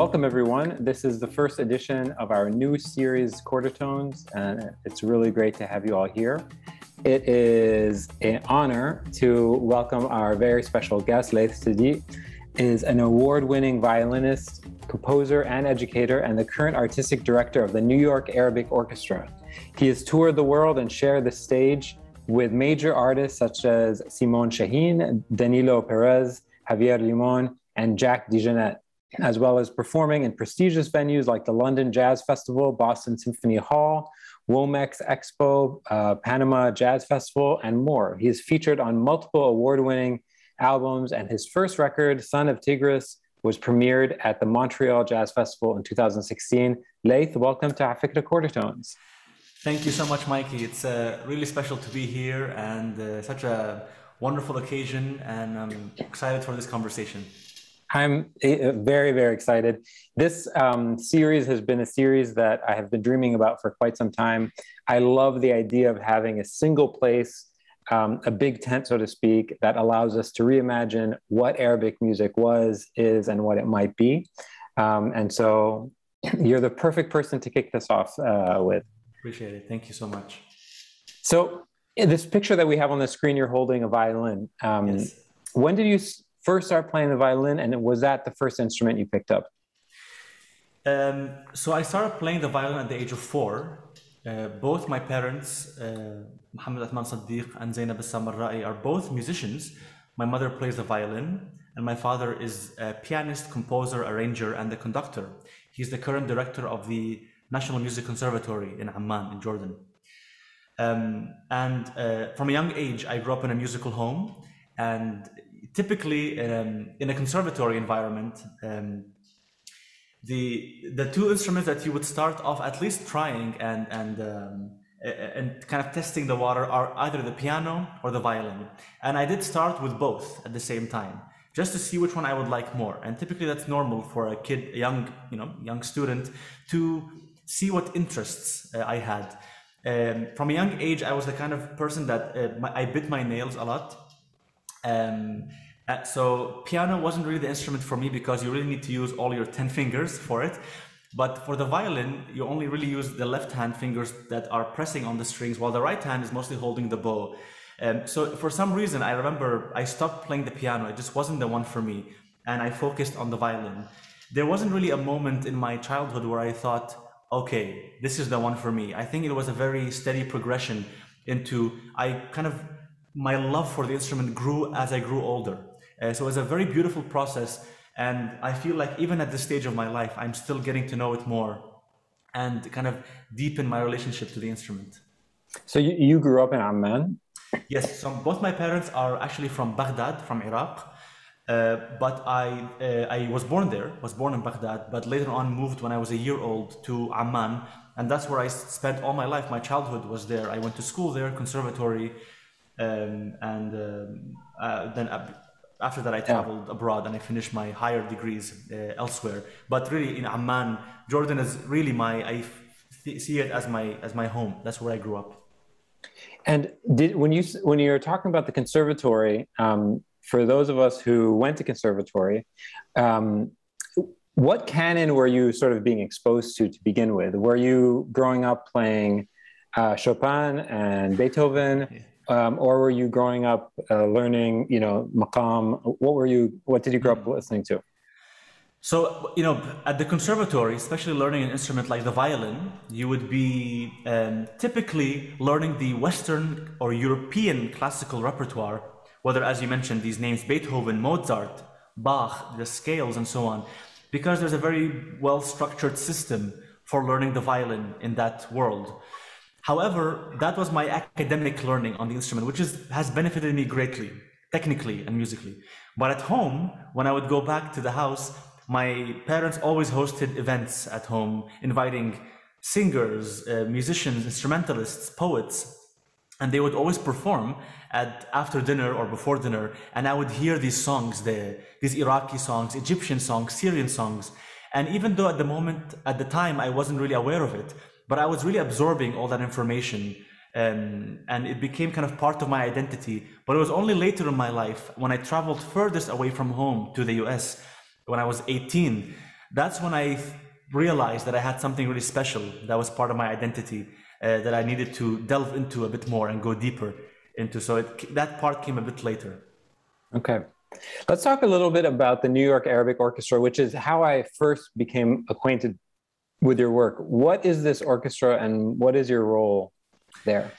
Welcome, everyone. This is the first edition of our new series, Quarter Tones, and it's really great to have you all here. It is an honor to welcome our very special guest, Layth Sidiq, is an award-winning violinist, composer, and educator, and the current artistic director of the New York Arabic Orchestra. He has toured the world and shared the stage with major artists such as Simon Shaheen, Danilo Perez, Javier Limon, and Jack DeJohnette as well as performing in prestigious venues like the London Jazz Festival, Boston Symphony Hall, Womex Expo, uh, Panama Jazz Festival, and more. He is featured on multiple award winning albums, and his first record, Son of Tigris, was premiered at the Montreal Jazz Festival in 2016. Layth, welcome to afikra Quartertones. Thank you so much, Mikey. It's uh, really special to be here and uh, such a wonderful occasion, and I'm excited for this conversation. I'm eh, very, very excited. This um, series has been a series that I have been dreaming about for quite some time. I love the idea of having a single place, um, a big tent, so to speak, that allows us to reimagine what Arabic music was, is, and what it might be. Um, and so you're the perfect person to kick this off uh, with. Appreciate it. Thank you so much. So, this picture that we have on the screen, you're holding a violin. Um, yes. When did you first start playing the violin, and was that the first instrument you picked up? Um, so I started playing the violin at the age of four. Uh, both my parents, uh, Muhammad Atman Sadiq and Zainab Samarra'i, are both musicians. My mother plays the violin, and my father is a pianist, composer, arranger, and the conductor. He's the current director of the National Music Conservatory in Amman, in Jordan. Um, and uh, from a young age, I grew up in a musical home, and typically um, in a conservatory environment, um, the the two instruments that you would start off at least trying and and um, and kind of testing the water are either the piano or the violin. And I did start with both at the same time, just to see which one I would like more. And typically that's normal for a kid, a young you know young student, to see what interests uh, I had. Um, from a young age, I was the kind of person that uh, my, I bit my nails a lot. Um, uh, so piano wasn't really the instrument for me because you really need to use all your 10 fingers for it. But for the violin, you only really use the left hand fingers that are pressing on the strings while the right hand is mostly holding the bow. Um, so for some reason, I remember I stopped playing the piano. It just wasn't the one for me. And I focused on the violin. There wasn't really a moment in my childhood where I thought, okay, this is the one for me. I think it was a very steady progression into, I kind of my love for the instrument grew as I grew older. Uh, so it was a very beautiful process. And I feel like even at this stage of my life, I'm still getting to know it more and kind of deepen my relationship to the instrument. So you, you grew up in Amman? Yes. So both my parents are actually from Baghdad, from Iraq. Uh, but I, uh, I was born there, was born in Baghdad, but later on moved when I was a year old to Amman. And that's where I spent all my life. My childhood was there. I went to school there, conservatory, um, and um, uh, then after that I traveled yeah. abroad and I finished my higher degrees uh, elsewhere. But really in Amman, Jordan is really my I see it as my as my home. That's where I grew up. And did when you when you're talking about the conservatory, um, for those of us who went to conservatory, um, what canon were you sort of being exposed to to begin with? Were you growing up playing uh, Chopin and Beethoven? Um, or were you growing up uh, learning, you know, maqam? What were you? What did you grow up listening to? So, you know, at the conservatory, especially learning an instrument like the violin, you would be um, typically learning the Western or European classical repertoire, whether, as you mentioned, these names Beethoven, Mozart, Bach, the scales, and so on, because there's a very well structured system for learning the violin in that world. However, that was my academic learning on the instrument, which is, has benefited me greatly, technically and musically. But at home, when I would go back to the house, my parents always hosted events at home, inviting singers, uh, musicians, instrumentalists, poets, and they would always perform at after dinner or before dinner, and I would hear these songs there, these Iraqi songs, Egyptian songs, Syrian songs. And even though at the moment, at the time, I wasn't really aware of it, but I was really absorbing all that information um, and it became kind of part of my identity. But it was only later in my life when I traveled furthest away from home to the US when I was 18 that's when I realized that I had something really special that was part of my identity uh, that I needed to delve into a bit more and go deeper into. So it, that part came a bit later. Okay. Let's talk a little bit about the New York Arabic Orchestra, which is how I first became acquainted with your work. What is this orchestra and what is your role there?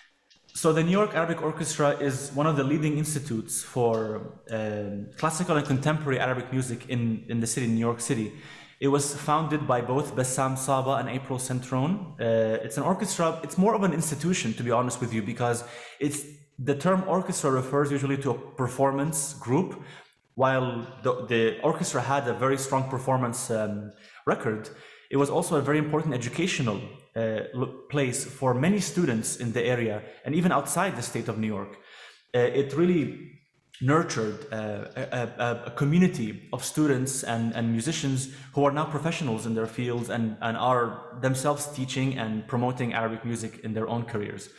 So the New York Arabic Orchestra is one of the leading institutes for uh, classical and contemporary Arabic music in, in the city, New York City. It was founded by both Bassam Saba and April Centrone. Uh, it's an orchestra, it's more of an institution, to be honest with you, because it's the term orchestra refers usually to a performance group, while the, the orchestra had a very strong performance um, record. It was also a very important educational uh, place for many students in the area and even outside the state of New York. Uh, it really nurtured uh, a, a, community of students and, and musicians who are now professionals in their fields and, and are themselves teaching and promoting Arabic music in their own careers.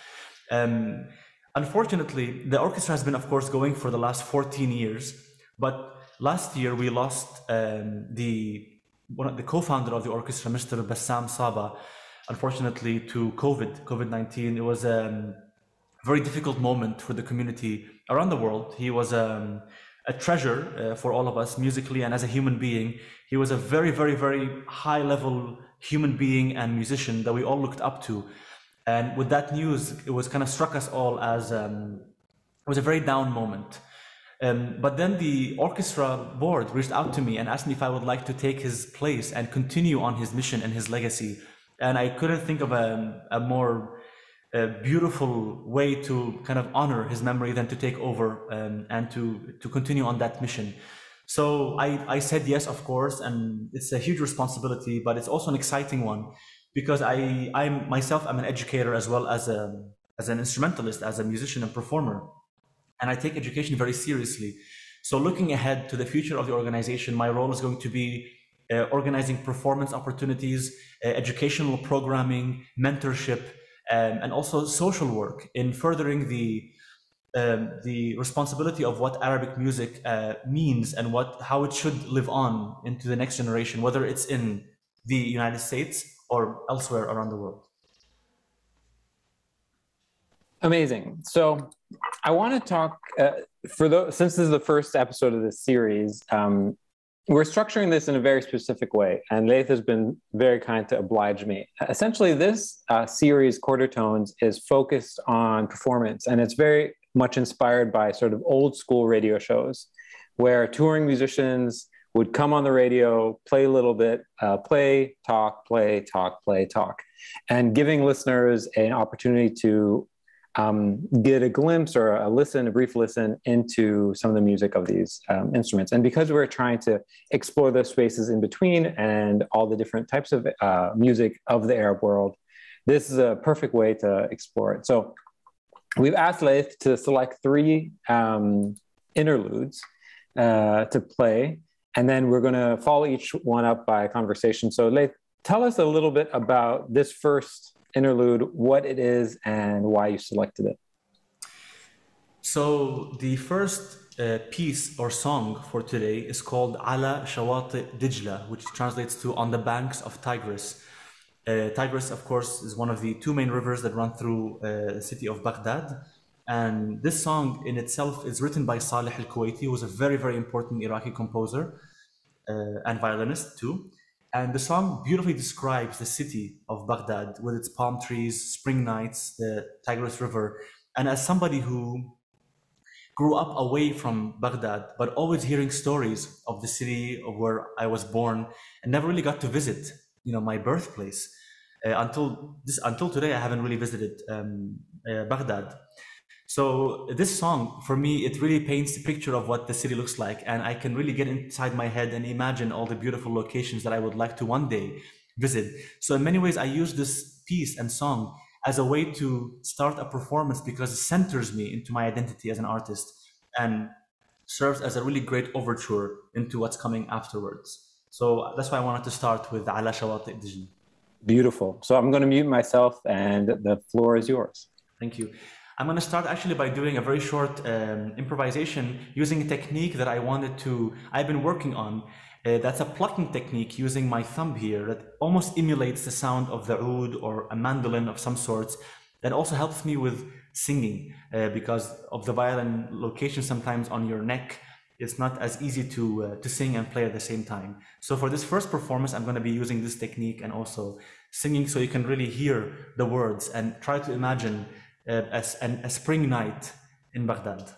Um, unfortunately, the orchestra has been, of course, going for the last 14 years, but last year we lost um, the one of the co-founder of the orchestra, Mr. Bassam Saba, unfortunately to COVID, COVID-19. It was a very difficult moment for the community around the world. He was um, a treasure uh, for all of us musically and as a human being. He was a very, very, very high level human being and musician that we all looked up to. And with that news, it was kind of struck us all as um, it was a very down moment. Um, but then the orchestra board reached out to me and asked me if I would like to take his place and continue on his mission and his legacy. And I couldn't think of a, a more beautiful way to kind of honor his memory than to take over um, and to, to continue on that mission. So I, I said yes, of course, and it's a huge responsibility, but it's also an exciting one because I, I myself am an educator as well as, a, as an instrumentalist, as a musician and performer and I take education very seriously. So looking ahead to the future of the organization, my role is going to be uh, organizing performance opportunities, uh, educational programming, mentorship, um, and also social work in furthering the um, the responsibility of what Arabic music uh, means and what how it should live on into the next generation, whether it's in the United States or elsewhere around the world. Amazing. So I want to talk uh, for the since this is the first episode of this series. Um, we're structuring this in a very specific way, and Layth has been very kind to oblige me. Essentially, this uh, series, Quarter Tones, is focused on performance, and it's very much inspired by sort of old school radio shows where touring musicians would come on the radio, play a little bit, uh, play, talk, play, talk, play, talk, and giving listeners an opportunity to um, get a glimpse or a listen, a brief listen into some of the music of these um, instruments. And because we're trying to explore those spaces in between and all the different types of uh, music of the Arab world, this is a perfect way to explore it. So we've asked Layth to select three um, interludes uh, to play, and then we're going to follow each one up by a conversation. So Layth, tell us a little bit about this first interlude, what it is, and why you selected it. So the first uh, piece or song for today is called Ala Shawati Dijla, which translates to On the Banks of Tigris. Uh, Tigris, of course, is one of the two main rivers that run through uh, the city of Baghdad. And this song in itself is written by Saleh al Kuwaiti, who was a very, very important Iraqi composer uh, and violinist too. And the song beautifully describes the city of Baghdad with its palm trees, spring nights, the Tigris River. And as somebody who grew up away from Baghdad, but always hearing stories of the city of where I was born and never really got to visit, you know, my birthplace. Uh, until this, until today, I haven't really visited um, uh, Baghdad. So this song, for me, it really paints the picture of what the city looks like. And I can really get inside my head and imagine all the beautiful locations that I would like to one day visit. So in many ways, I use this piece and song as a way to start a performance because it centers me into my identity as an artist and serves as a really great overture into what's coming afterwards. So that's why I wanted to start with Ala Shawati Dijla. Beautiful. So I'm going to mute myself and the floor is yours. Thank you. I'm going to start actually by doing a very short um, improvisation using a technique that I wanted to, I've been working on. Uh, that's a plucking technique using my thumb here that almost emulates the sound of the oud or a mandolin of some sorts. That also helps me with singing uh, because of the violin location sometimes on your neck. It's not as easy to uh, to sing and play at the same time. So for this first performance, I'm going to be using this technique and also singing so you can really hear the words and try to imagine Uh, as an, a spring night in Baghdad.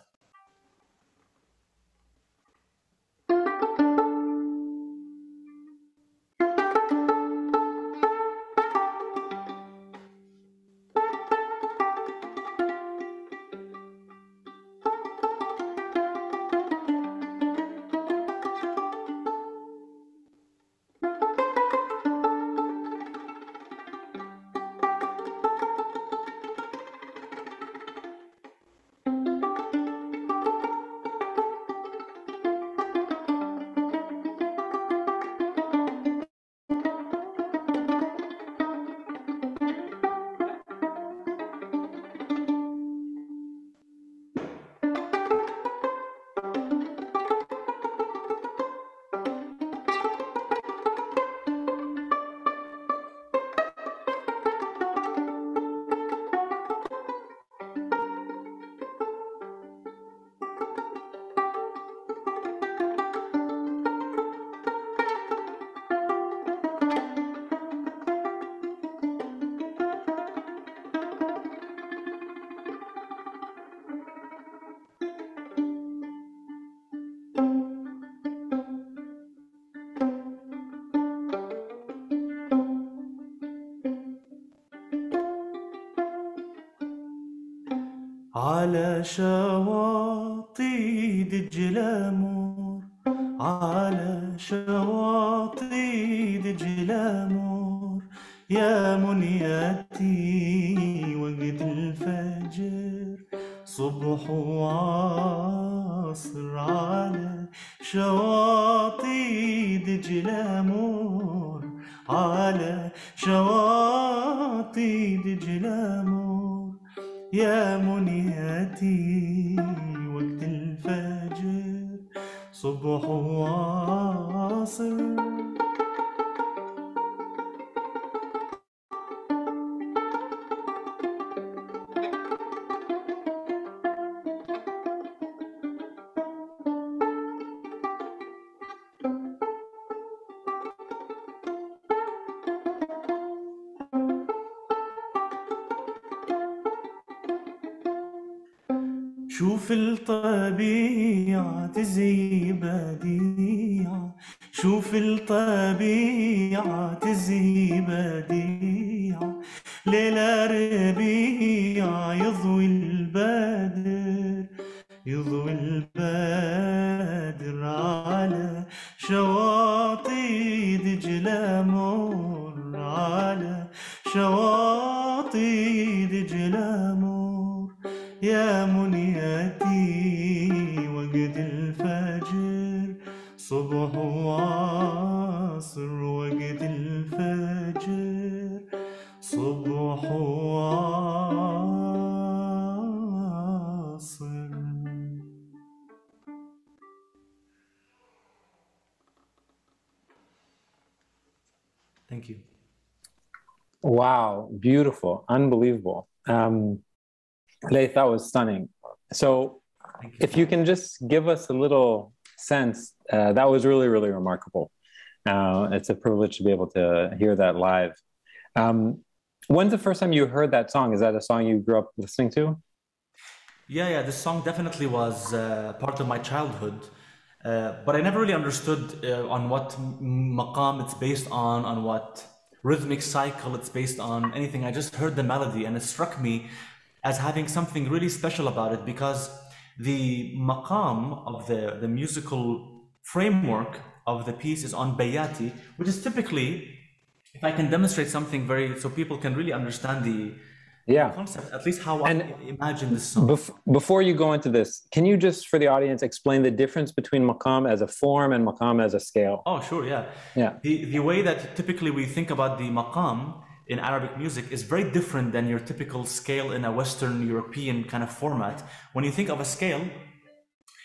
يا منيتي وقت الفجر. صبح وعصر على شواطئ دجلة مور على شواطئ دجلة مور يا منيتي وقت الفجر. صبح وعصر Wow, beautiful, unbelievable. Um, Layth, that was stunning. So, if you can just give us a little sense, uh, that was really, really remarkable. Uh, it's a privilege to be able to hear that live. Um, when's the first time you heard that song? Is that a song you grew up listening to? Yeah, yeah, this song definitely was uh, part of my childhood. Uh, but I never really understood uh, on what maqam it's based on, on what rhythmic cycle it's based on, anything. I just heard the melody and it struck me as having something really special about it because the maqam of the, the musical framework of the piece is on bayati, which is typically, if I can demonstrate something very, so people can really understand the Yeah. concept, at least how And- I imagine this song. Bef- before you go into this, can you just, for the audience, explain the difference between maqam as a form and maqam as a scale? Oh, sure, yeah. Yeah. The, the way that typically we think about the maqam in Arabic music is very different than your typical scale in a Western European kind of format. When you think of a scale,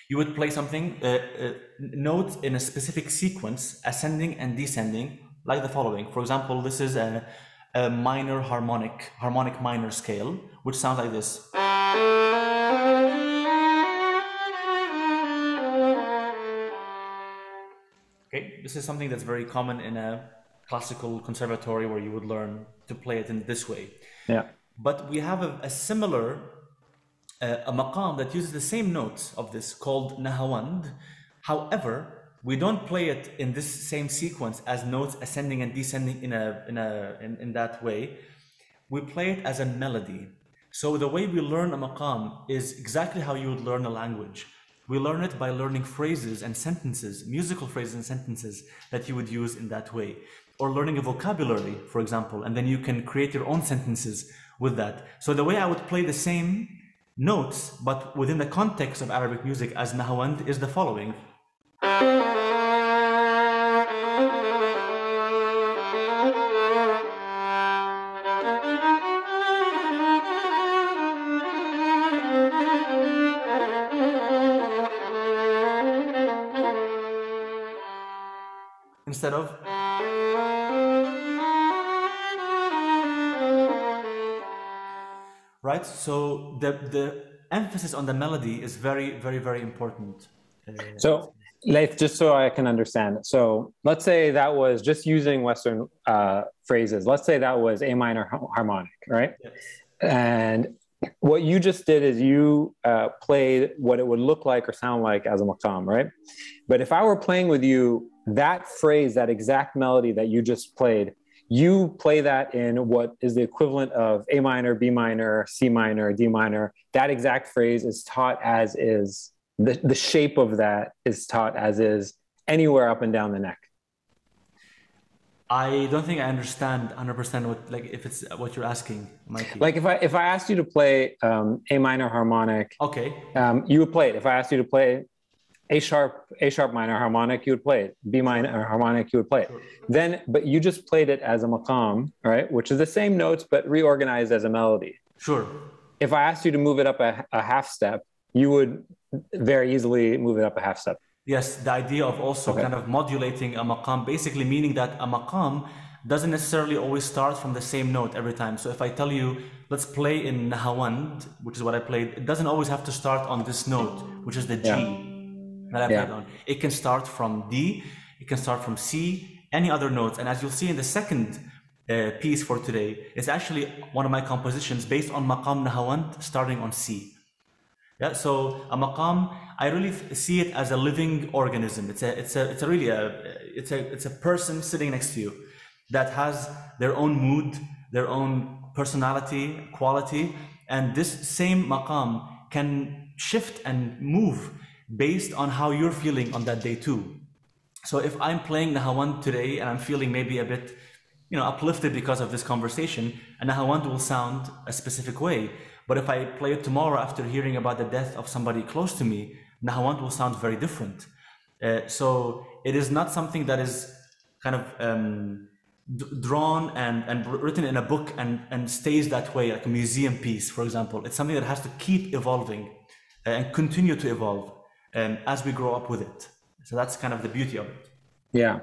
you would play something, uh, uh, notes in a specific sequence, ascending and descending, like the following. For example, this is a, a minor harmonic, harmonic minor scale, which sounds like this. Okay, this is something that's very common in a classical conservatory where you would learn to play it in this way. Yeah. But we have a, a similar uh, a maqam that uses the same notes of this called nahawand. However, we don't play it in this same sequence as notes ascending and descending in a in a in, in that way. We play it as a melody. So the way we learn a maqam is exactly how you would learn a language. We learn it by learning phrases and sentences, musical phrases and sentences that you would use in that way. Or learning a vocabulary, for example, and then you can create your own sentences with that. So the way I would play the same notes, but within the context of Arabic music as Nahawand is the following. Instead of right? So the the emphasis on the melody is very, very, very important. Uh, So, Layth, just so I can understand. So, let's say that was just using Western uh, phrases. Let's say that was A minor harmonic, right? yes. And what you just did is you uh, played what it would look like or sound like as a maqam, right? But if I were playing with you, that phrase, that exact melody that you just played, you play that in what is the equivalent of A minor, B minor, C minor, D minor. That exact phrase is taught as is. The, the shape of that is taught as is anywhere up and down the neck. I don't think I understand 100% what like if it's what you're asking, Mikey. Like if I if I asked you to play um, A minor harmonic, okay, um, you would play it. If I asked you to play A sharp, A sharp minor harmonic, you would play it. B minor harmonic, you would play it. Then, but you just played it as a maqam, right? Which is the same notes but reorganized as a melody. sure. If I asked you to move it up a, a half step, you would very easily move it up a half step. Yes, the idea of also Okay. kind of modulating a maqam, basically meaning that a maqam doesn't necessarily always start from the same note every time. So if I tell you, let's play in Nahawand, which is what I played, it doesn't always have to start on this note, which is the G Yeah. that I Yeah. played on. It can start from D, it can start from C, any other notes. And as you'll see in the second uh, piece for today, it's actually one of my compositions based on maqam Nahawand starting on C. Yeah, so a maqam, I really see it as a living organism. It's a, it's a, it's a really a, it's a, it's a person sitting next to you that has their own mood, their own personality, quality, and this same maqam can shift and move based on how you're feeling on that day too. So if I'm playing Nahawand today and I'm feeling maybe a bit, you know, uplifted because of this conversation, and Nahawand will sound a specific way. But if I play it tomorrow after hearing about the death of somebody close to me, Nahawand will sound very different. Uh, so it is not something that is kind of um, drawn and, and written in a book and, and stays that way, like a museum piece, for example. It's something that has to keep evolving uh, and continue to evolve um, as we grow up with it. So that's kind of the beauty of it. Yeah.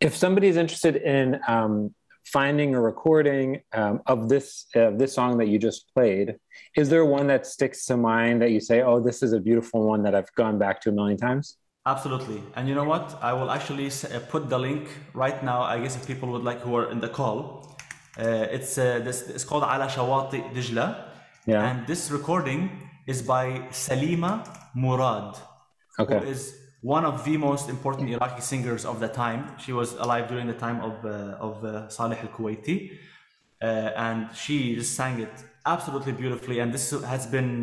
If somebody is interested in um, finding a recording um, of this uh, this song that you just played, is there one that sticks to mind that you say, "Oh, this is a beautiful one that I've gone back to a million times"? Absolutely. And you know what? I will actually uh, put the link right now. I guess if people would like who are in the call, uh, it's uh, this. It's called Ala Shawati Dijla, Yeah. and this recording is by Salima Murad, Okay. who is one of the most important Iraqi singers of the time. She was alive during the time of uh, of uh, Saleh Al Kuwaiti, uh, and she just sang it absolutely beautifully. And this has been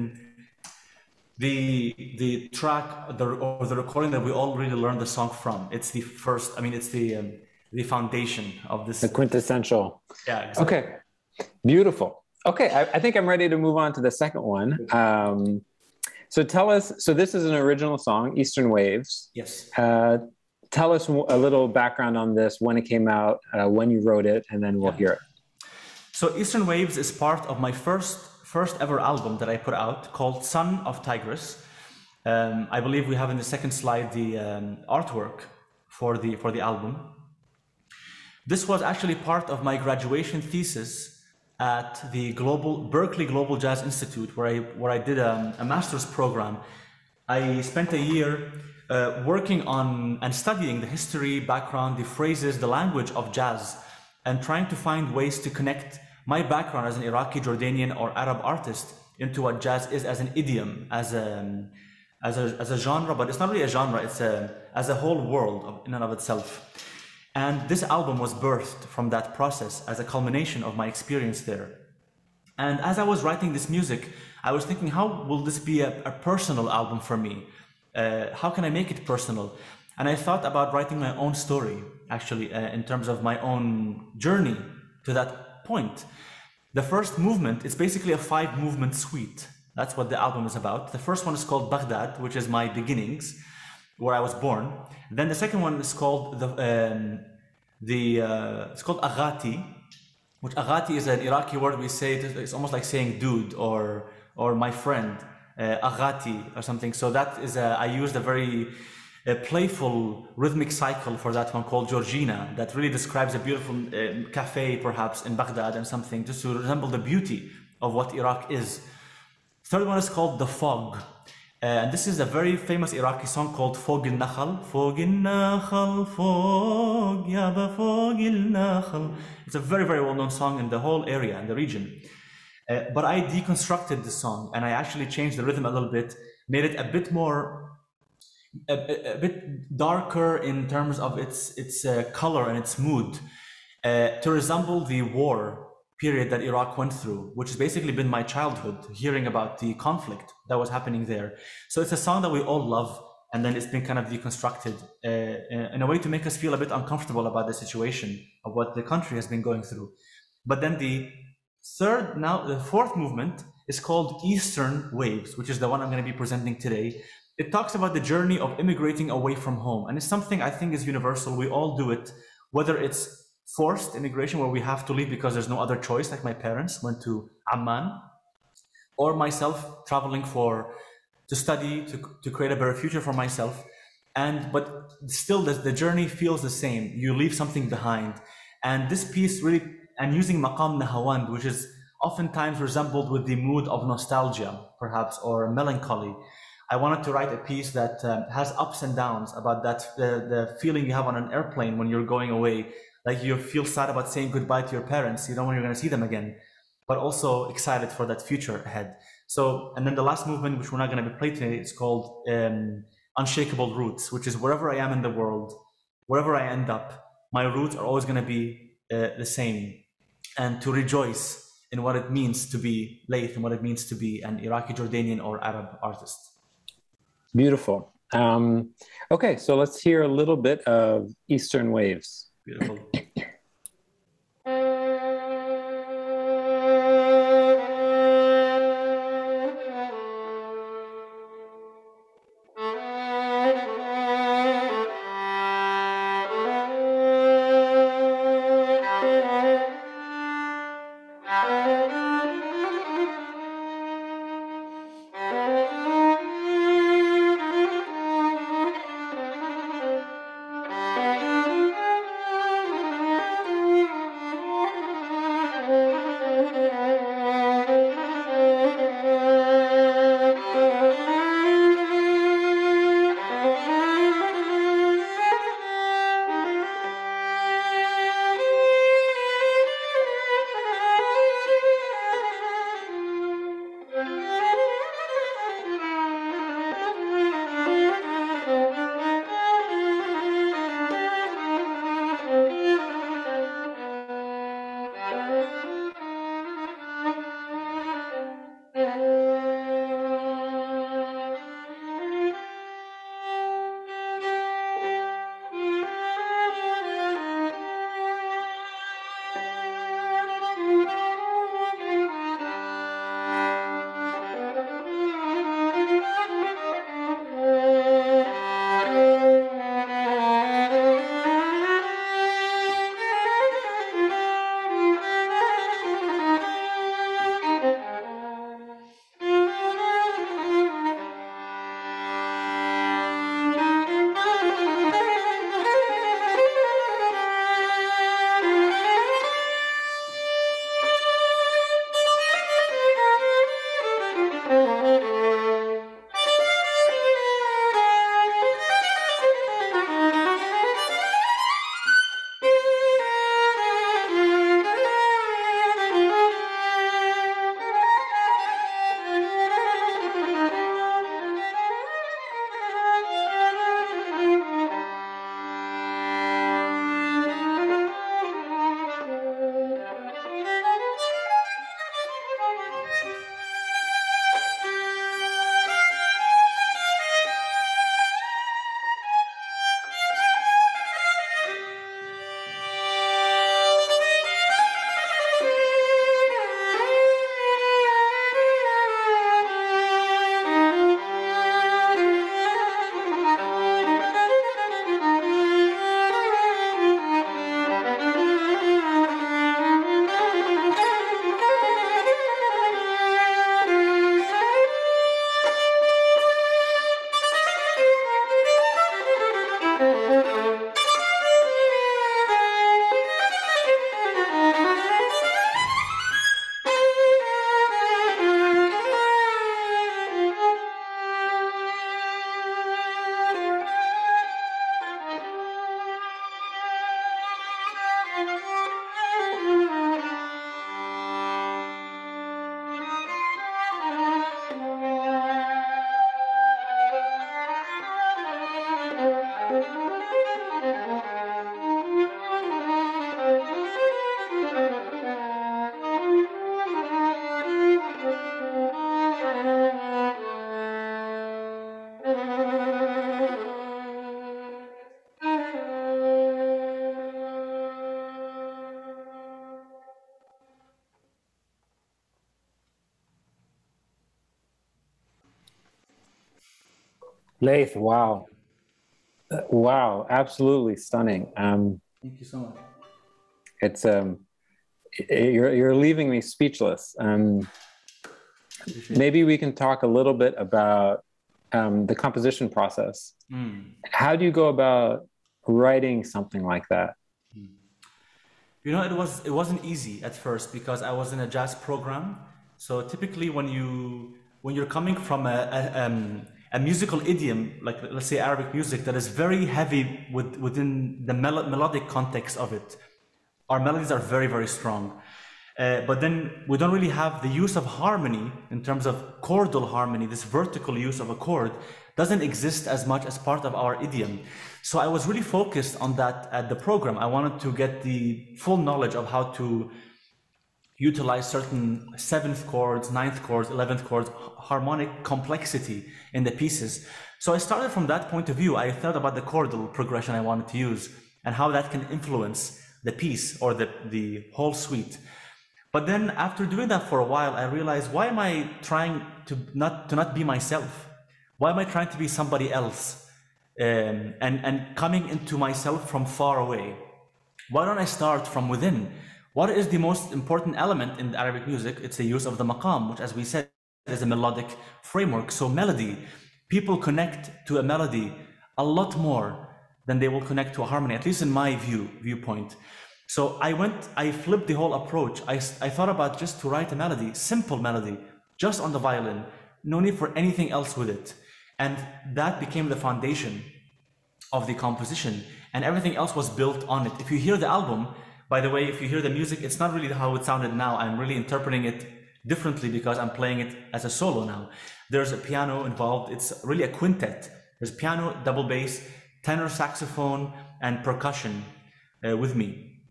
the the track the, or the recording that we all really learned the song from. It's the first. I mean, it's the um, the foundation of this. The quintessential. Yeah. Exactly. Okay. Beautiful. Okay. I, I think I'm ready to move on to the second one. Um, so tell us. So this is an original song, Eastern Waves. Yes. Uh, tell us a little background on this, when it came out, uh, when you wrote it, and then we'll Yeah. hear it. So Eastern Waves is part of my first first ever album that I put out called Son of Tigris. Um, I believe we have in the second slide the um, artwork for the, for the album. This was actually part of my graduation thesis at the Global Berklee Global Jazz Institute, where I, where I did a, a master's program. I spent a year uh, working on and studying the history, background, the phrases, the language of jazz, and trying to find ways to connect my background as an Iraqi, Jordanian, or Arab artist into what jazz is as an idiom, as a, as a, as a genre, but it's not really a genre, it's a, as a whole world in and of itself. And this album was birthed from that process as a culmination of my experience there. And as I was writing this music, I was thinking, how will this be a, a personal album for me? Uh, how can I make it personal? And I thought about writing my own story, actually, uh, in terms of my own journey to that point. The first movement is basically a five movement suite. That's what the album is about. The first one is called Baghdad, which is my beginnings where I was born. Then the second one is called the um, the uh, it's called agati, which agati is an Iraqi word. We say it's almost like saying dude or or my friend, uh, agati or something. So that is a, I used a very a playful rhythmic cycle for that one called Georgina that really describes a beautiful uh, cafe perhaps in Baghdad and something just to resemble the beauty of what Iraq is. Third one is called the fog uh, and this is a very famous Iraqi song called Fog al-Nakhal. Fog al-Nakhal, Fog, Yaba Fog al-Nakhal. It's a very, very well-known song in the whole area, in the region. Uh, but I deconstructed the song and I actually changed the rhythm a little bit, made it a bit more, a, a, bit darker in terms of its, its uh, color and its mood uh, to resemble the war period that Iraq went through, which has basically been my childhood, hearing about the conflict that was happening there. So it's a song that we all love, and then it's been kind of deconstructed uh, in a way to make us feel a bit uncomfortable about the situation of what the country has been going through. But then the third, now the fourth movement is called Eastern Waves, which is the one I'm going to be presenting today. It talks about the journey of immigrating away from home, and it's something I think is universal. We all do it, whether it's forced immigration where we have to leave because there's no other choice, like my parents went to Amman, or myself traveling for to study to, to create a better future for myself. And but still, the, the journey feels the same. You leave something behind, and this piece really and using maqam nahawand, which is oftentimes resembled with the mood of nostalgia, perhaps, or melancholy. I wanted to write a piece that um, has ups and downs about that the, the feeling you have on an airplane when you're going away. Like you feel sad about saying goodbye to your parents. You don't know when you're going to see them again but also excited for that future ahead. So and then the last movement which we're not going to be playing today is called um, unshakable roots which is wherever i am in the world wherever i end up my roots are always going to be uh, the same. And to rejoice in what it means to be Layth and what it means to be an Iraqi, Jordanian, or Arab artist. Beautiful. Um, okay, so let's hear a little bit of Eastern Waves. Beautiful. Layth, wow. Uh, wow, absolutely stunning. Um, Thank you so much. It's um, you're you're leaving me speechless. Um, maybe we can talk a little bit about um, the composition process. Mm. How do you go about writing something like that? You know, it was it wasn't easy at first because I was in a jazz program. So typically, when you when you're coming from a, a, um, a musical idiom, like let's say Arabic music, that is very heavy with, within the mel- melodic context of it, our melodies are very very strong. Uh, but then we don't really have the use of harmony in terms of chordal harmony, this vertical use of a chord doesn't exist as much as part of our idiom. So I was really focused on that at the program. I wanted to get the full knowledge of how to utilize certain seventh chords, ninth chords, eleventh chords, harmonic complexity in the pieces. So I started from that point of view. I thought about the chordal progression I wanted to use and how that can influence the piece or the, the whole suite. But then after doing that for a while, I realized why am I trying to not to not be myself? Why am I trying to be somebody else? Um, and, and coming into myself from far away. Why don't I start from within? What is the most important element in Arabic music? It's the use of the maqam, which, as we said, is a melodic framework. So, melody, people connect to a melody a lot more than they will connect to a harmony, at least in my view, viewpoint. So, I went, I flipped the whole approach. I, I thought about just to write a melody, simple melody, just on the violin, no need for anything else with it. And that became the foundation of the composition, and everything else was built on it. If you hear the album, by the way, if you hear the music, it's not really how it sounded now. I'm really interpreting it differently because I'm playing it as a solo now. There's a piano involved, it's really a quintet. There's piano, double bass, tenor saxophone, and percussion uh, with me.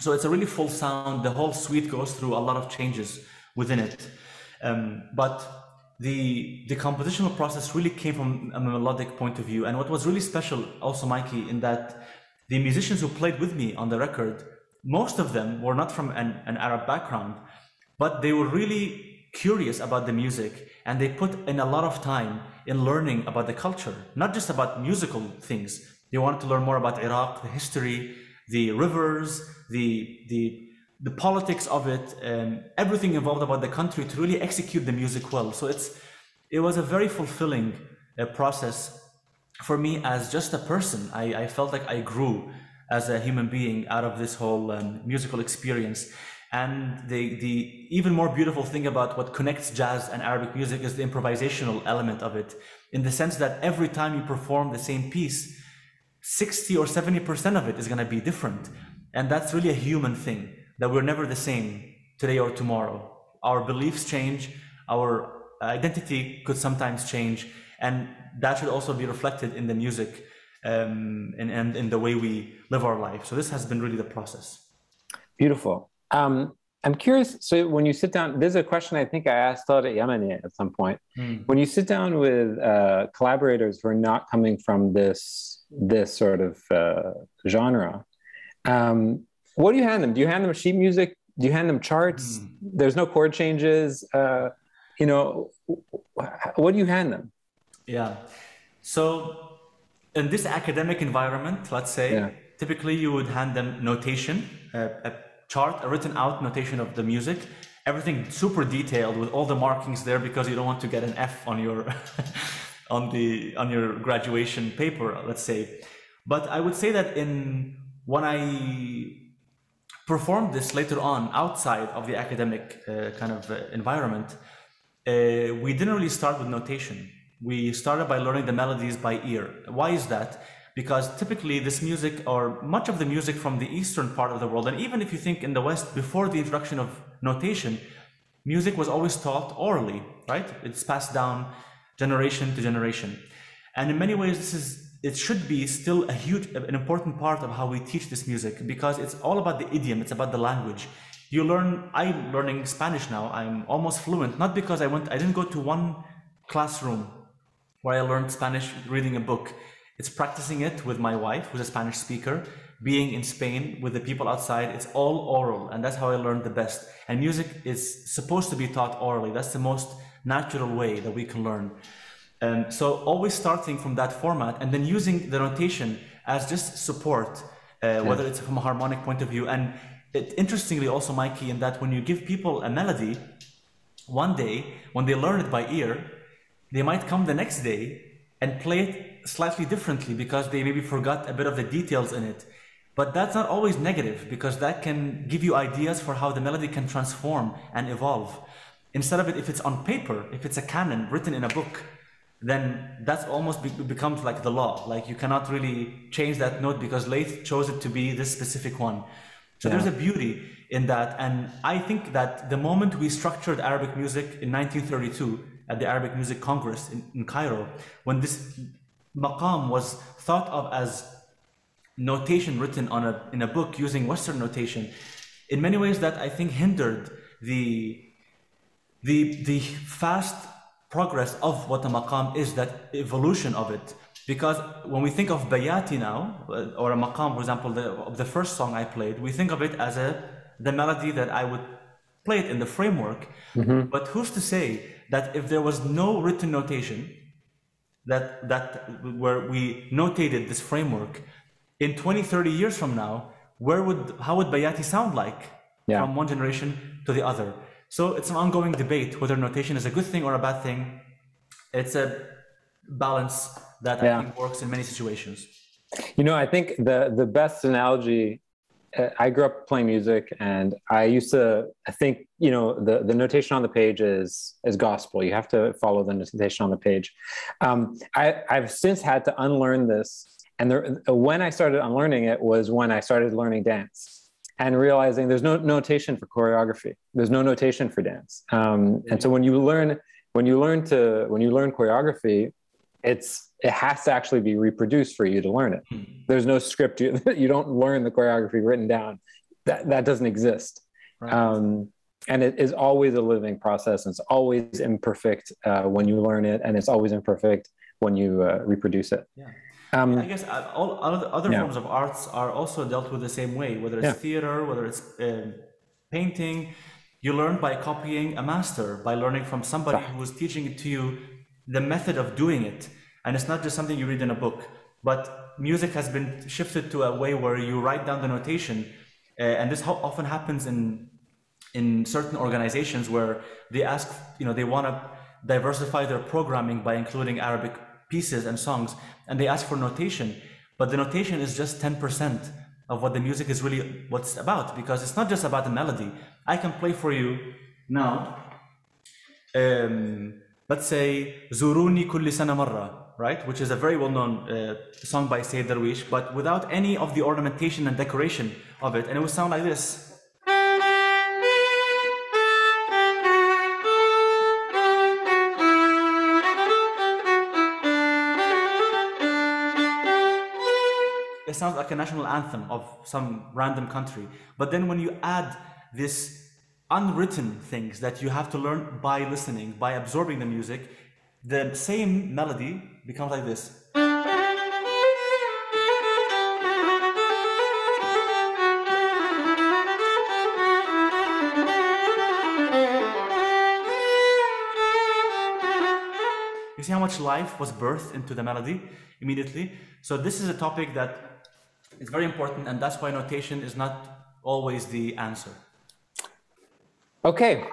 So it's a really full sound. The whole suite goes through a lot of changes within it. Um, but the the compositional process really came from a melodic point of view. And what was really special, also Mikey, in that the musicians who played with me on the record, most of them were not from an, an Arab background, but they were really curious about the music and they put in a lot of time in learning about the culture, not just about musical things. They wanted to learn more about Iraq, the history, the rivers, the the the politics of it, um, everything involved about the country to really execute the music well. So it's it was a very fulfilling uh, process for me as just a person. I, I, felt like I grew as a human being out of this whole um, musical experience. And the, the even more beautiful thing about what connects jazz and Arabic music is the improvisational element of it, in the sense that every time you perform the same piece, 60 or 70% of it is going to be different. And that's really a human thing that we're never the same today or tomorrow. Our beliefs change, our identity could sometimes change, and that should also be reflected in the music um, and, and in the way we live our life. So this has been really the process. Beautiful. Um, I'm curious. So when you sit down, there's a question I think I asked Tariq Yamani at some point. Mm. When you sit down with uh, collaborators who are not coming from this this sort of uh, genre, um, what do you hand them? Do you hand them sheet music? Do you hand them charts? Mm. There's no chord changes. Uh, you know, what do you hand them? Yeah. So in this academic environment, let's say, yeah. typically you would hand them notation, a chart, a written out notation of the music, everything super detailed with all the markings there because you don't want to get an F on your on the on your graduation paper, let's say. But I would say that in when I performed this later on outside of the academic uh, kind of uh, environment, uh, we didn't really start with notation. We started by learning the melodies by ear. Why is that? Because typically this music, or much of the music from the eastern part of the world, and even if you think in the West, before the introduction of notation, music was always taught orally, right? It's passed down generation to generation. And in many ways, this is it should be still a huge, an important part of how we teach this music because it's all about the idiom, it's about the language. You learn, I'm learning Spanish now, I'm almost fluent, not because I went, I didn't go to one classroom where I learned Spanish reading a book. It's practicing it with my wife, who's a Spanish speaker, being in Spain with the people outside. It's all oral, and that's how I learned the best. And music is supposed to be taught orally. That's the most natural way that we can learn. Um, so always starting from that format and then using the notation as just support, uh, whether it's from a harmonic point of view. And it, interestingly, also, Mikey, in that when you give people a melody, one day when they learn it by ear, they might come the next day and play it slightly differently because they maybe forgot a bit of the details in it. But that's not always negative because that can give you ideas for how the melody can transform and evolve. Instead of it, if it's on paper, if it's a canon written in a book, then that's almost be- becomes like the law. Like you cannot really change that note because Layth chose it to be this specific one. So yeah. there's a beauty in that. And I think that the moment we structured Arabic music in 1932 at the Arabic Music Congress in, in Cairo, when this maqam was thought of as notation written on a, in a book using Western notation, in many ways that I think hindered the, the, the fast progress of what a maqam is, that evolution of it. Because when we think of bayati now, uh, or a maqam, for example, the, the first song I played, we think of it as a, the melody that I would play it in the framework. Mm-hmm. But who's to say that if there was no written notation, that, that where we notated this framework, in 20, 30 years from now, where would how would Bayati sound like yeah. from one generation to the other? So it's an ongoing debate whether notation is a good thing or a bad thing. It's a balance that yeah. I think works in many situations. You know, I think the the best analogy. I grew up playing music, and I used to. I think you know the the notation on the page is is gospel. You have to follow the notation on the page. Um, I, I've since had to unlearn this and there, when I started unlearning it was when I started learning dance and realizing there's no notation for choreography. There's no notation for dance. Um, and so when you learn, when you learn to, when you learn choreography, it's, it has to actually be reproduced for you to learn it. Hmm. There's no script. You, you don't learn the choreography written down. That, that doesn't exist. Right. Um, and it is always a living process. And it's always imperfect uh, when you learn it, and it's always imperfect when you uh, reproduce it. Yeah. Um, I guess uh, all other yeah. forms of arts are also dealt with the same way, whether it's yeah. theater, whether it's uh, painting. You learn by copying a master, by learning from somebody who is teaching it to you the method of doing it. And it's not just something you read in a book, but music has been shifted to a way where you write down the notation. Uh, and this often happens in, in certain organizations where they ask, you know, they want to diversify their programming by including Arabic pieces and songs, and they ask for notation, but the notation is just 10% of what the music is really what's about, because it's not just about the melody. I can play for you now, um, let's say, Zuruni marra, right? Which is a very well-known uh, song by Sayyid Darwish, but without any of the ornamentation and decoration of it, and it would sound like this. it sounds like a national anthem of some random country. But then when you add this unwritten things that you have to learn by listening, by absorbing the music, the same melody becomes like this. You see how much life was birthed into the melody immediately? So this is a topic that is very important, and that's why notation is not always the answer. Okay,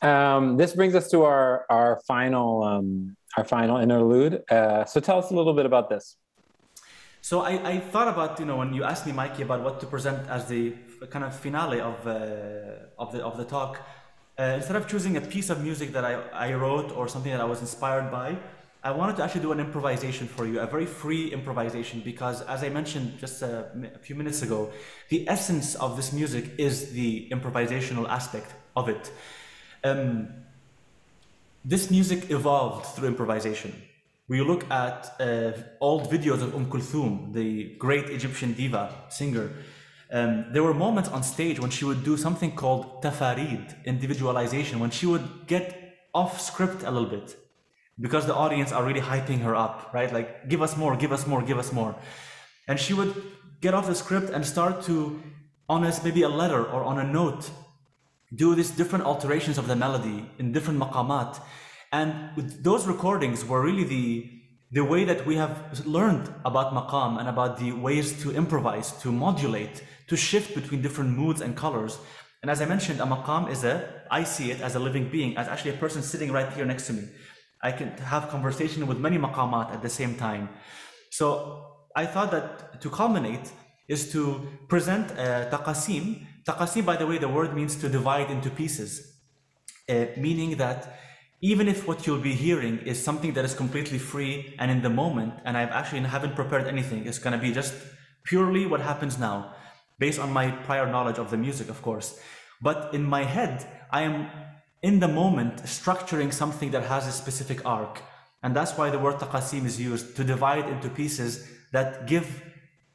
um, this brings us to our our final um, our final interlude. Uh, so tell us a little bit about this. So I, I thought about you know when you asked me, Mikey, about what to present as the kind of finale of uh, of the of the talk. Uh, instead of choosing a piece of music that I, I wrote or something that I was inspired by, I wanted to actually do an improvisation for you, a very free improvisation, because as I mentioned just a, a, few minutes ago, the essence of this music is the improvisational aspect of it. Um, this music evolved through improvisation. We look at uh, old videos of Umm Kulthum, the great Egyptian diva singer. Um, there were moments on stage when she would do something called tafarid, individualization, when she would get off script a little bit because the audience are really hyping her up, right? Like, give us more, give us more, give us more. And she would get off the script and start to, on a, maybe a letter or on a note, do these different alterations of the melody in different maqamat. And those recordings were really the the way that we have learned about maqam and about the ways to improvise, to modulate, to shift between different moods and colors. And as I mentioned, a maqam is a, I see it as a living being, as actually a person sitting right here next to me. I can have conversation with many maqamat at the same time. So I thought that to culminate is to present uh, taqasim. Taqasim, by the way, the word means to divide into pieces, uh, meaning that even if what you'll be hearing is something that is completely free and in the moment, and I've actually haven't prepared anything, it's going to be just purely what happens now, based on my prior knowledge of the music, of course. But in my head, I am in the moment structuring something that has a specific arc. And that's why the word taqasim is used to divide into pieces that give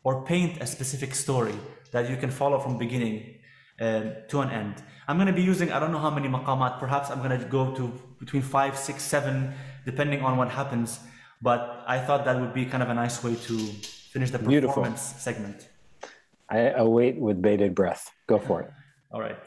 or paint a specific story that you can follow from beginning uh, to an end. I'm going to be using, I don't know how many maqamat, perhaps I'm going to go to between five, six, seven, depending on what happens. But I thought that would be kind of a nice way to finish the performance Beautiful. segment. I await with bated breath. Go for it. All right.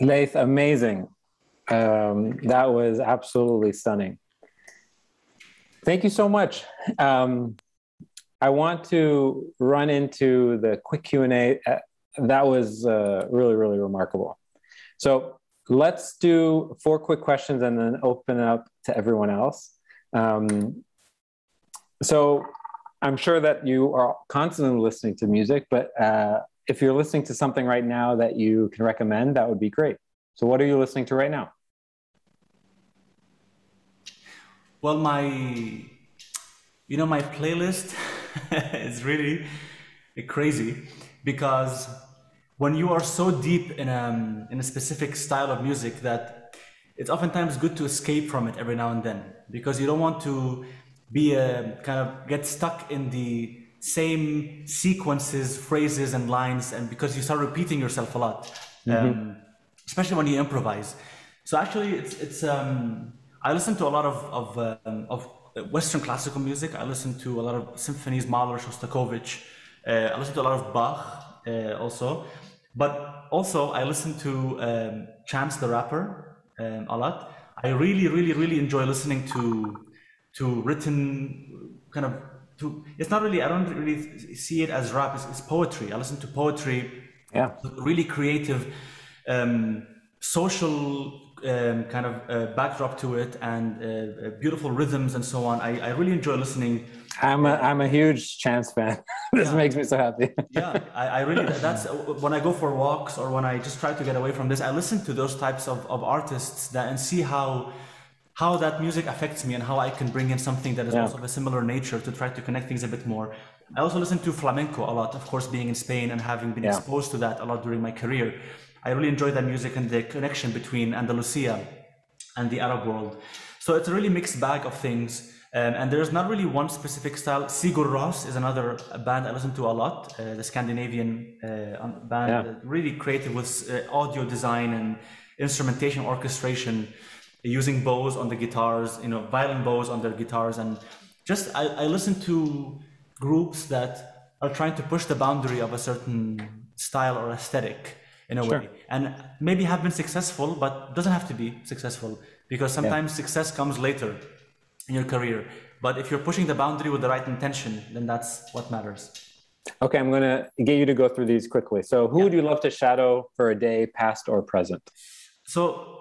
Layth, amazing. Um, that was absolutely stunning. Thank you so much. Um, I want to run into the quick Q&A. Uh, that was uh, really, really remarkable. So let's do four quick questions and then open up to everyone else. Um, so I'm sure that you are constantly listening to music, but uh, if you're listening to something right now that you can recommend, that would be great. So what are you listening to right now? Well, my, you know, my playlist is really crazy because when you are so deep in a, in a specific style of music that it's oftentimes good to escape from it every now and then because you don't want to be a kind of get stuck in the same sequences, phrases, and lines, and because you start repeating yourself a lot, mm-hmm. um, especially when you improvise. So actually, it's it's um, I listen to a lot of of, um, of Western classical music. I listen to a lot of symphonies, Mahler, Shostakovich. Uh, I listen to a lot of Bach uh, also, but also I listen to um, Chance the Rapper um, a lot. I really, really, really enjoy listening to to written kind of to. It's not really. I don't really see it as rap. It's, it's poetry. I listen to poetry. Yeah. Really creative, um, social um, kind of uh, backdrop to it and uh, uh, beautiful rhythms and so on. I, I really enjoy listening. I'm a, I'm a huge Chance fan. this yeah. makes me so happy. yeah, I, I, really, that's when I go for walks or when I just try to get away from this, I listen to those types of, of artists that and see how how that music affects me and how I can bring in something that is yeah. also of a similar nature to try to connect things a bit more. I also listen to flamenco a lot, of course, being in Spain and having been yeah. exposed to that a lot during my career. I really enjoy that music and the connection between Andalusia and the Arab world. So it's a really mixed bag of things. Um, and there's not really one specific style. Sigur Rós is another band I listen to a lot, uh, the Scandinavian uh, band, yeah. really creative with uh, audio design and instrumentation, orchestration, using bows on the guitars, you know, violin bows on their guitars. And just I, I listen to groups that are trying to push the boundary of a certain style or aesthetic in a sure. way and maybe have been successful but doesn't have to be successful because sometimes yeah. success comes later in your career but if you're pushing the boundary with the right intention then that's what matters okay i'm going to get you to go through these quickly so who yeah. would you love to shadow for a day past or present so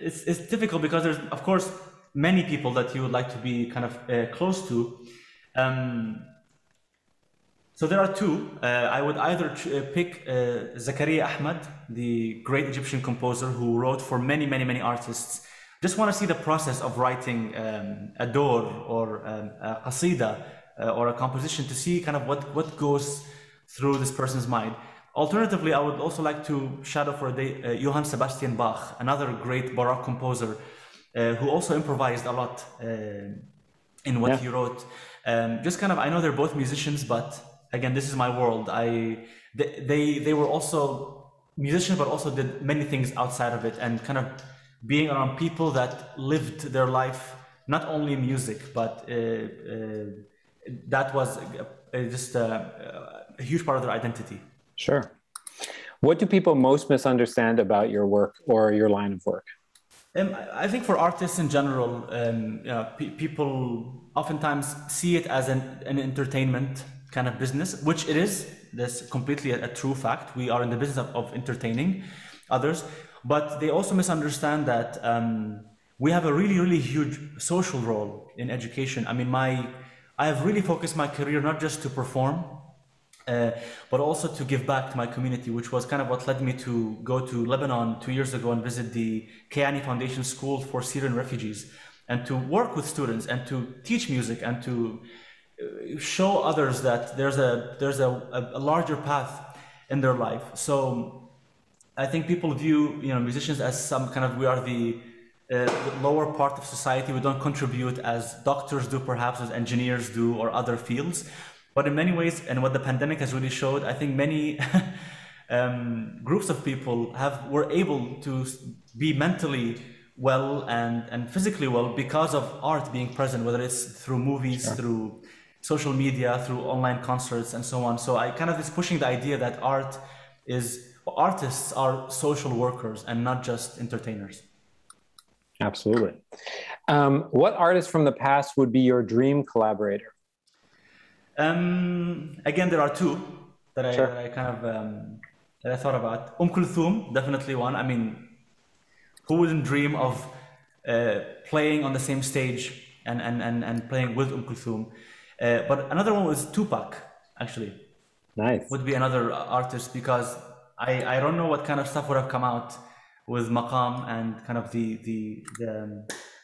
it's, it's difficult because there's of course many people that you would like to be kind of uh, close to um, so there are two. Uh, I would either uh, pick uh, Zakaria Ahmad, the great Egyptian composer who wrote for many, many, many artists. Just want to see the process of writing um, a dor or um, a qasida uh, or a composition to see kind of what, what goes through this person's mind. Alternatively, I would also like to shadow for a day uh, Johann Sebastian Bach, another great Baroque composer uh, who also improvised a lot in what yeah. he wrote. Um, just kind of, I know they're both musicians, but again, this is my world. I they they were also musicians, but also did many things outside of it, and kind of being around people that lived their life not only in music, but uh, uh, that was uh, just a huge part of their identity. Sure. What do people most misunderstand about your work or your line of work? Um, I think for artists in general, um, you know, pe- people oftentimes see it as an, an entertainment kind of business, which it is. That's completely a, a true fact. We are in the business of, of entertaining others, but they also misunderstand that um, we have a really, really huge social role in education. I mean, my I have really focused my career not just to perform, uh, but also to give back to my community, which was kind of what led me to go to Lebanon two years ago and visit the Kayany Foundation School for Syrian refugees, and to work with students and to teach music and to show others that there's a there's a, a, larger path in their life. So I think people view you know musicians as some kind of we are the, uh, the lower part of society. We don't contribute as doctors do, perhaps as engineers do, or other fields. But in many ways, and what the pandemic has really showed, I think many um, groups of people have were able to be mentally well and, and physically well because of art being present, whether it's through movies, sure. through social media, through online concerts, and so on. So I kind of is pushing the idea that art is artists are social workers and not just entertainers. Absolutely. Um, what artist from the past would be your dream collaborator? Um, again, there are two that I, Sure. that I kind of um, that I thought about. Um Kulthum, definitely one. I mean, who wouldn't dream of uh, playing on the same stage and, and, and, and playing with Um Kulthum? Uh, but another one was Tupac, actually, Nice. would be another artist because I, I don't know what kind of stuff would have come out with Maqam and kind of the the the, um,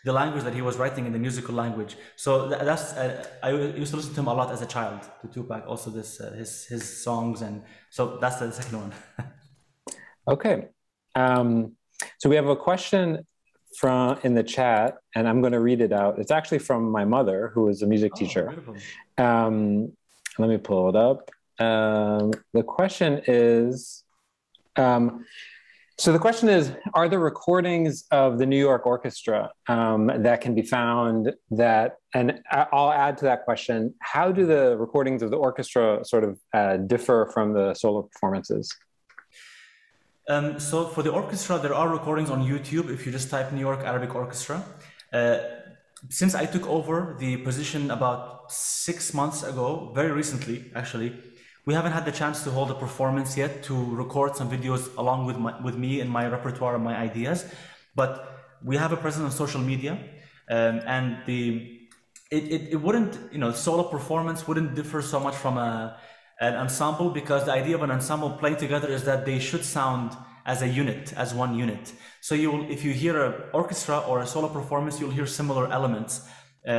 the language that he was writing in the musical language. So tha- that's uh, I used to listen to him a lot as a child to Tupac. Also, this uh, his his songs and so that's the second one. Okay. Um, so we have a question from in the chat, and I'm going to read it out. It's actually from my mother, who is a music teacher. Um, let me pull it up. Um, the question is um, so the question is Are there recordings of the New York Orchestra um, that can be found that, and I'll add to that question how do the recordings of the orchestra sort of uh, differ from the solo performances? Um, so for the orchestra, there are recordings on YouTube if you just type New York Arabic Orchestra. Uh, since I took over the position about six months ago, very recently actually, we haven't had the chance to hold a performance yet to record some videos along with my, with me and my repertoire and my ideas. But we have a presence on social media, um, and the it, it, it wouldn't you know solo performance wouldn't differ so much from a an ensemble because the idea of an ensemble playing together is that they should sound as a unit as one unit so you will if you hear an orchestra or a solo performance you'll hear similar elements um,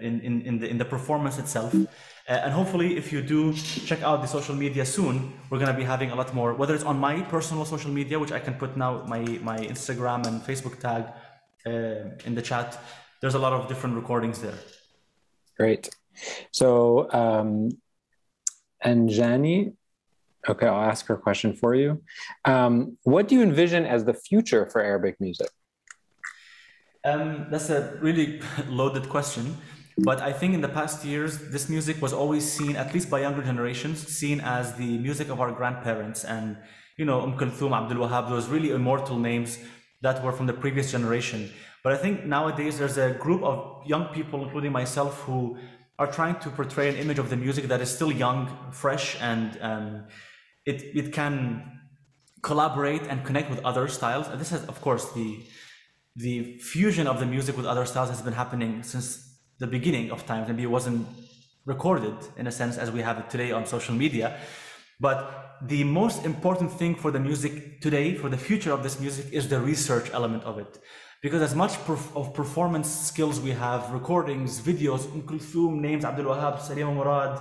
in, in, in, the, in the performance itself uh, and hopefully if you do check out the social media soon we're going to be having a lot more whether it's on my personal social media which i can put now my, my instagram and facebook tag uh, in the chat there's a lot of different recordings there Great. So, um, and Jani, okay, I'll ask her question for you. Um, what do you envision as the future for Arabic music? Um, that's a really loaded question. But I think in the past years, this music was always seen, at least by younger generations, seen as the music of our grandparents. And, you know, Umm Kulthum, Abdul Wahab, those really immortal names that were from the previous generation. But I think nowadays there's a group of young people, including myself, who are trying to portray an image of the music that is still young, fresh, and um, it, it can collaborate and connect with other styles. And this is, of course, the the fusion of the music with other styles has been happening since the beginning of times. Maybe it wasn't recorded in a sense as we have it today on social media. But the most important thing for the music today, for the future of this music, is the research element of it. Because as much perf- of performance skills we have, recordings, videos, Umm Kulthum, names, Abdul Wahab, Salima Murad,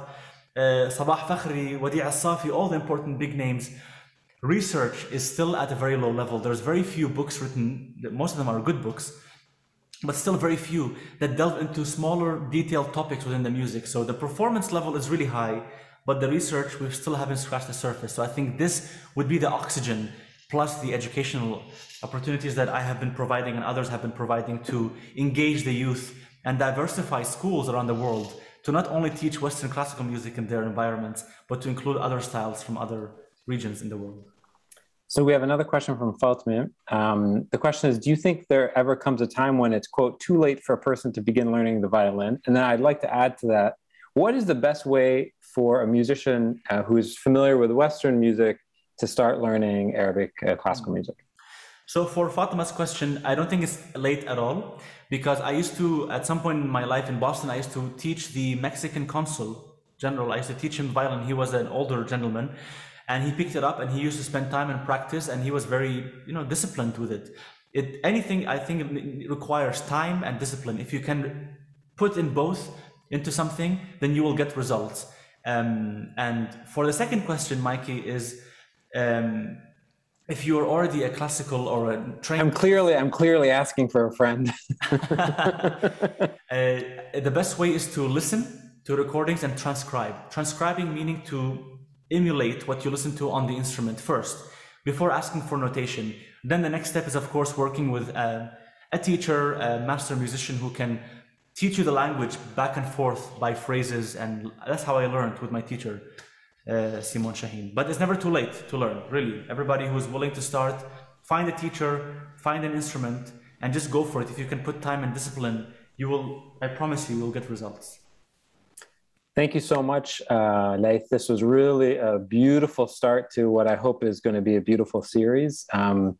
uh, Sabah Fakhri, Wadi Al-Safi, all the important big names, research is still at a very low level. There's very few books written, most of them are good books, but still very few that delve into smaller detailed topics within the music. So the performance level is really high, but the research we still haven't scratched the surface. So I think this would be the oxygen plus the educational opportunities that I have been providing and others have been providing to engage the youth and diversify schools around the world to not only teach Western classical music in their environments, but to include other styles from other regions in the world. So we have another question from Fatima. Um, the question is, do you think there ever comes a time when it's, quote, too late for a person to begin learning the violin? And then I'd like to add to that, what is the best way for a musician uh, who is familiar with Western music to start learning Arabic uh, classical music? So for Fatima's question, I don't think it's late at all because I used to, at some point in my life in Boston, I used to teach the Mexican consul general. I used to teach him violin. He was an older gentleman and he picked it up and he used to spend time and practice and he was very, you know, disciplined with it. It anything I think requires time and discipline. If you can put in both into something, then you will get results. Um, and for the second question, Mikey, is um, if you're already a classical or a trained I'm clearly, I'm clearly asking for a friend. Uh, the best way is to listen to recordings and transcribe. Transcribing meaning to emulate what you listen to on the instrument first before asking for notation. Then the next step is, of course, working with a, a teacher, a master musician who can teach you the language back and forth by phrases. And that's how I learned with my teacher. uh, Simon Shaheen. But it's never too late to learn, really. Everybody who is willing to start, find a teacher, find an instrument, and just go for it. If you can put time and discipline, you will, I promise you, you will get results. Thank you so much, uh, Layth. This was really a beautiful start to what I hope is going to be a beautiful series. Um,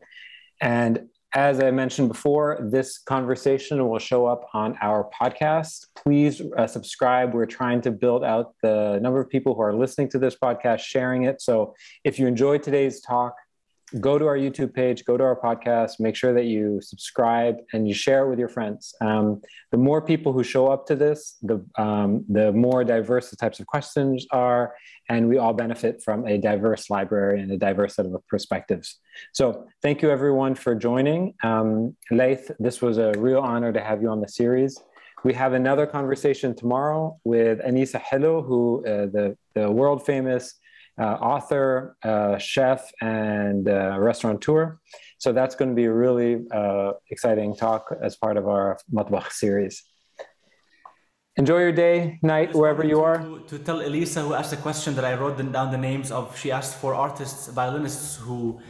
and as I mentioned before, this conversation will show up on our podcast. Please uh, subscribe. We're trying to build out the number of people who are listening to this podcast, sharing it. So if you enjoyed today's talk, go to our YouTube page, go to our podcast, make sure that you subscribe and you share it with your friends. Um, the more people who show up to this, the, um, the more diverse the types of questions are, and we all benefit from a diverse library and a diverse set of perspectives. So thank you everyone for joining. Um, Layth, this was a real honor to have you on the series. We have another conversation tomorrow with Anissa Helou, who uh, the, the world famous author, uh, chef, and uh, restaurateur. So that's going to be a really exciting talk as part of our Matbakh series. Enjoy your day, night, wherever you are. To, to, tell Elisa, who asked a question that I wrote down the names of, she asked for artists, violinists who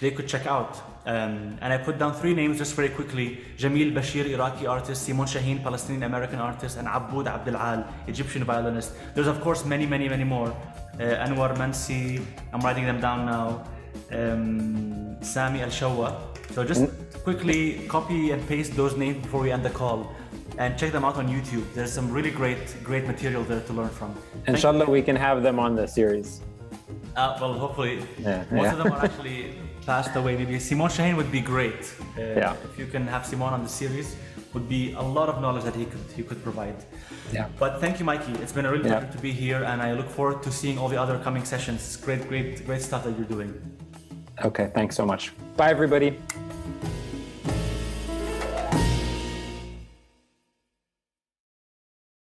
they could check out. Um, and I put down three names just very quickly. Jamil Bashir, Iraqi artist, Simon Shaheen, Palestinian American artist, and Aboud Abdel Al, Egyptian violinist. There's of course many, many, many more. Uh, Anwar Mansi, I'm writing them down now. Um, Sami Al Shawa. So just quickly copy and paste those names before we end the call and check them out on YouTube. There's some really great, great material there to learn from. Inshallah, we can have them on the series. Uh, well, hopefully, yeah, most yeah. of them are actually passed away. Maybe Simon Shaheen would be great. Uh, yeah. If you can have Simon on the series, would be a lot of knowledge that he could he could provide. Yeah. But thank you, Mikey. It's been a real pleasure to be here, and I look forward to seeing all the other coming sessions. Great, great, great stuff that you're doing. Okay. Thanks so much. Bye, everybody.